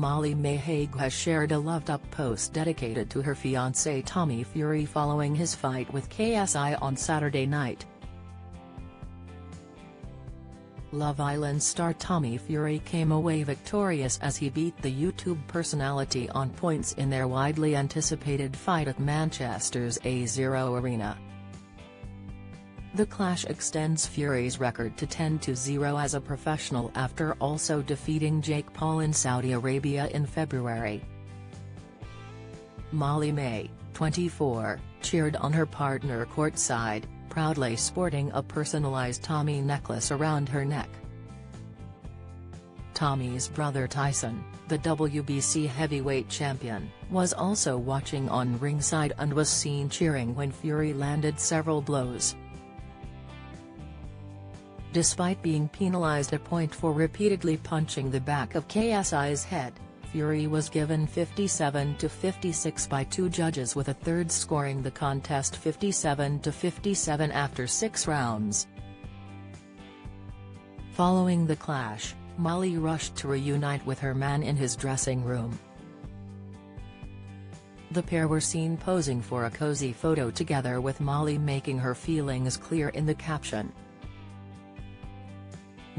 Molly Mae Hague has shared a loved-up post dedicated to her fiancé Tommy Fury following his fight with KSI on Saturday night. Love Island star Tommy Fury came away victorious as he beat the YouTube personality on points in their widely anticipated fight at Manchester's AO Arena. The clash extends Fury's record to 10-0 as a professional after also defeating Jake Paul in Saudi Arabia in February. Molly Mae, 24, cheered on her partner courtside, proudly sporting a personalized Tommy necklace around her neck. Tommy's brother Tyson, the WBC heavyweight champion, was also watching on ringside and was seen cheering when Fury landed several blows. Despite being penalized a point for repeatedly punching the back of KSI's head, Fury was given 57-56 by two judges with a third scoring the contest 57-57 after six rounds. Following the clash, Molly rushed to reunite with her man in his dressing room. The pair were seen posing for a cozy photo together with Molly making her feelings clear in the caption.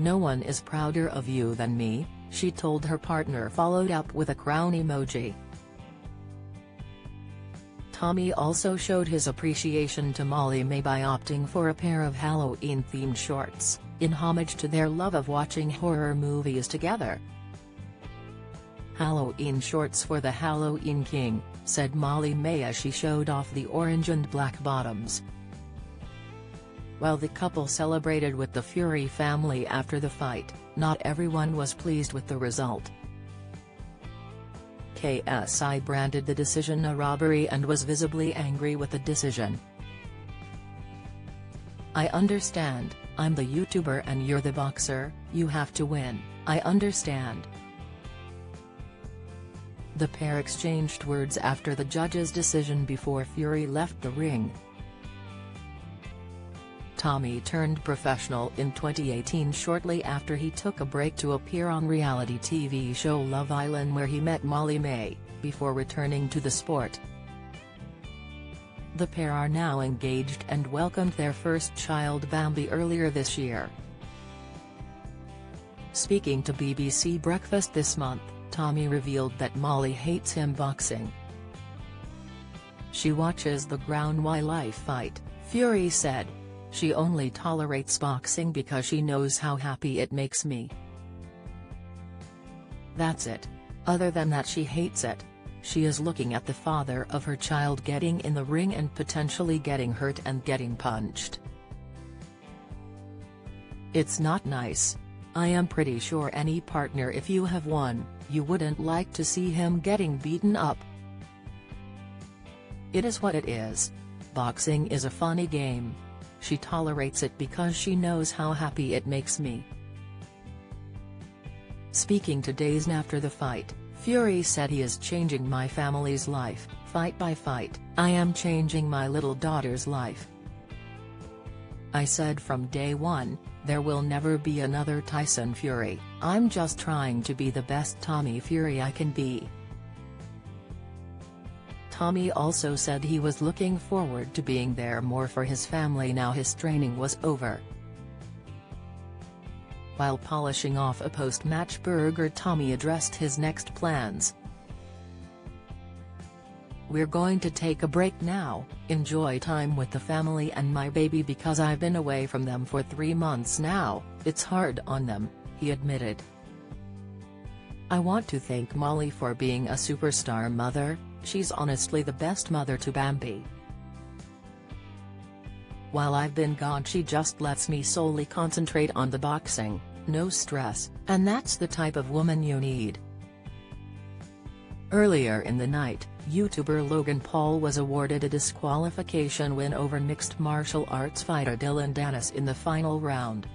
No one is prouder of you than me, she told her partner followed up with a crown emoji. Tommy also showed his appreciation to Molly Mae by opting for a pair of Halloween-themed shorts, in homage to their love of watching horror movies together. Halloween shorts for the Halloween King, said Molly Mae as she showed off the orange and black bottoms. While the couple celebrated with the Fury family after the fight, not everyone was pleased with the result. KSI branded the decision a robbery and was visibly angry with the decision. I understand, I'm the YouTuber and you're the boxer, you have to win, I understand. The pair exchanged words after the judge's decision before Fury left the ring. Tommy turned professional in 2018 shortly after he took a break to appear on reality TV show Love Island where he met Molly Mae, before returning to the sport. The pair are now engaged and welcomed their first child Bambi earlier this year. Speaking to BBC Breakfast this month, Tommy revealed that Molly hates him boxing. She watches the ground I fight, Fury said. She only tolerates boxing because she knows how happy it makes me. That's it. Other than that she hates it. She is looking at the father of her child getting in the ring and potentially getting hurt and getting punched. It's not nice. I am pretty sure any partner if you have one, you wouldn't like to see him getting beaten up. It is what it is. Boxing is a funny game, she tolerates it because she knows how happy it makes me. Speaking to days after the fight, Fury said he is changing my family's life, fight by fight, I am changing my little daughter's life. I said from day one, there will never be another Tyson Fury, I'm just trying to be the best Tommy Fury I can be. Tommy also said he was looking forward to being there more for his family now his training was over. While polishing off a post-match burger Tommy addressed his next plans. We're going to take a break now, enjoy time with the family and my baby because I've been away from them for three months now, it's hard on them, he admitted. I want to thank Molly for being a superstar mother, She's honestly the best mother to Bambi. While I've been gone she just lets me solely concentrate on the boxing, no stress, and that's the type of woman you need. Earlier in the night, YouTuber Logan Paul was awarded a disqualification win over mixed martial arts fighter Dillon Danis in the final round.